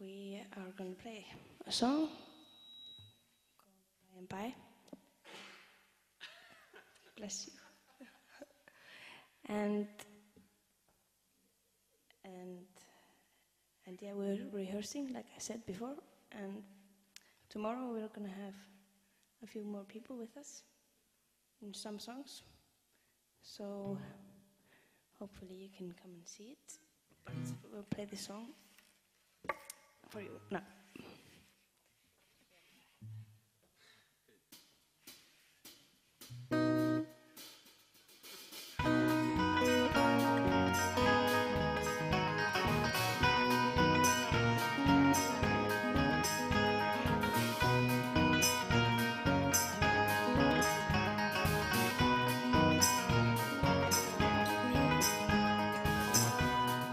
we are going to play a song called By and By. Bless you. and and and yeah, we're rehearsing, like I said before, and tomorrow we're going to have a few more people with us in some songs. So hopefully you can come and see it. But we'll play the song for you now.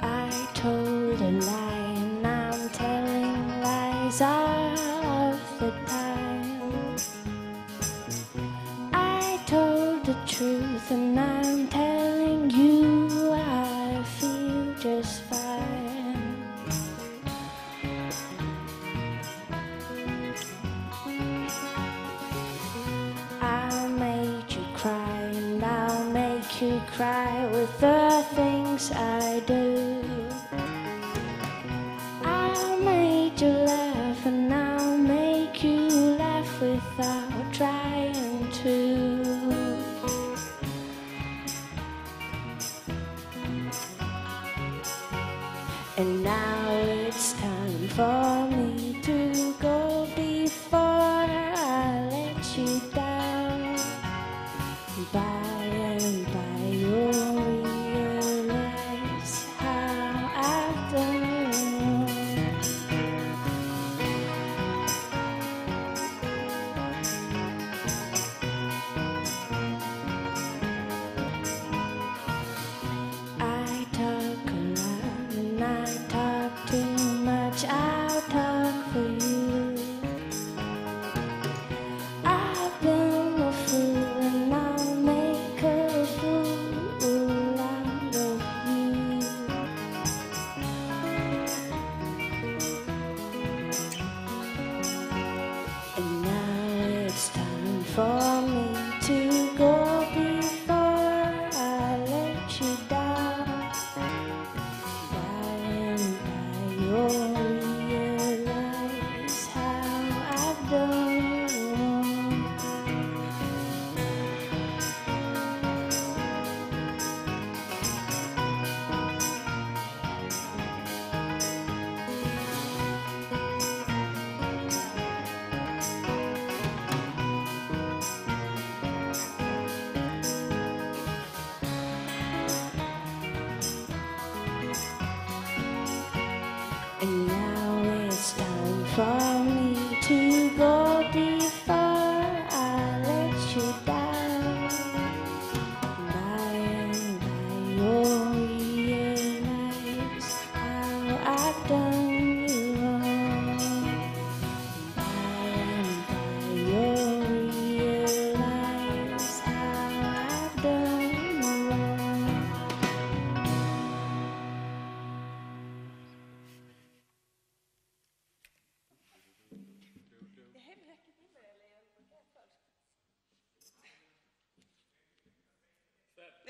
I told a lie of the time. I told the truth and I'm telling you I feel just fine. I made you cry and I'll make you cry with the things I do. And now it's time for me time